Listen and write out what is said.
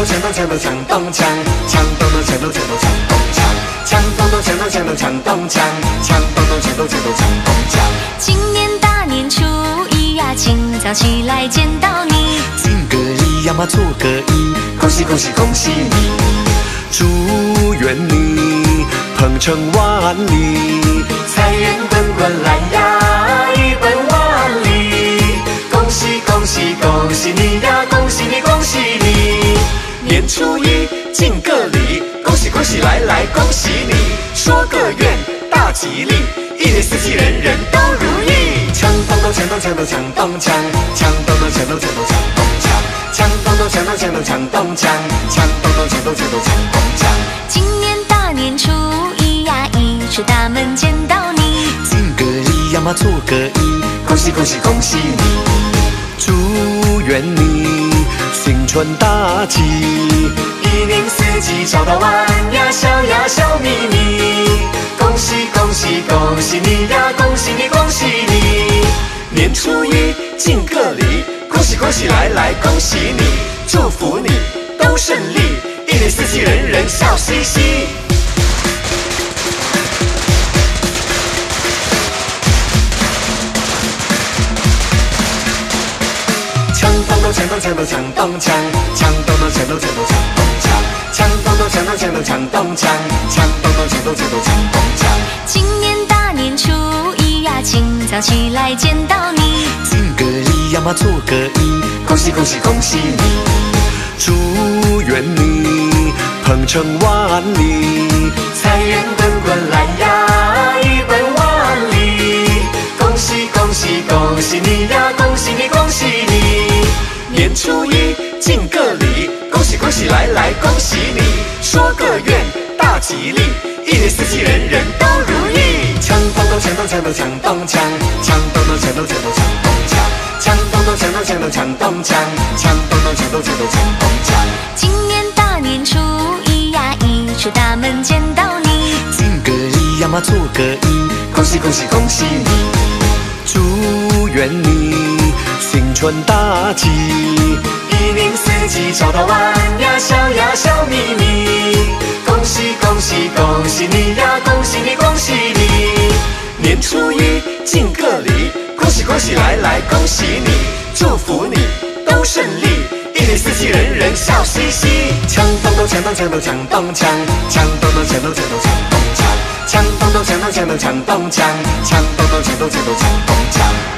咚锵咚锵咚锵，锵咚咚锵咚锵咚锵咚锵，锵咚咚锵咚锵咚锵咚锵，锵咚咚锵咚锵咚锵咚锵。今年大年初一呀，清早起来见到你，敬个礼呀嘛做个揖，恭喜恭喜恭喜你，祝愿你鹏程万里，财源滚滚来呀，一敬个礼，恭喜恭喜来来恭喜你，说个愿大吉利，一年四季人人都如意。锵咚咚锵咚锵咚锵咚锵，锵咚咚锵咚锵咚锵咚锵，锵咚咚锵咚锵咚锵咚锵，锵咚咚锵咚锵咚锵咚锵。今年大年初一呀，一出大门见到你，敬个礼呀嘛做个揖，恭喜恭喜恭喜你，祝愿你新春大吉，找到弯呀，笑呀笑眯眯，恭喜恭喜恭喜你呀，恭喜你恭喜你，年初一敬个礼，恭喜恭喜来来恭喜你，祝福你都顺利，一年四季人人笑嘻嘻。锵咚咚锵咚锵咚锵咚锵，锵咚咚锵咚锵咚锵咚锵，锵咚咚锵咚锵咚锵咚锵，锵咚咚锵咚锵咚锵咚锵。今年大年初一呀，清早起来见到你，敬个礼呀嘛做个揖，恭喜恭喜恭喜你，祝愿你鹏程万里，财源滚滚来呀，一奔万里。恭喜恭喜恭喜你呀，恭喜你恭喜你，年初一敬个礼，恭喜恭喜来来恭喜你，说个愿大吉利，一年四季人人都如意。锵咚咚锵咚锵咚锵咚锵，锵咚咚锵咚锵咚锵咚锵，锵咚咚锵咚锵咚锵咚锵，锵咚咚锵咚锵咚锵咚锵。今年大年初一呀，一出大门见到你，敬个礼呀嘛做个揖，恭喜恭喜恭喜你，祝愿你新春大吉，一年四季找到晚呀，笑呀笑眯眯，恭喜恭喜恭喜你呀，恭喜你恭喜你，年初一敬个礼，恭喜恭喜来来恭喜你，祝福你都顺利。一年四季人人笑嘻嘻，锵咚咚锵咚锵咚锵咚锵，锵咚咚锵咚锵咚锵咚锵，锵咚咚锵咚锵咚锵咚锵，锵咚咚锵咚锵咚锵咚锵。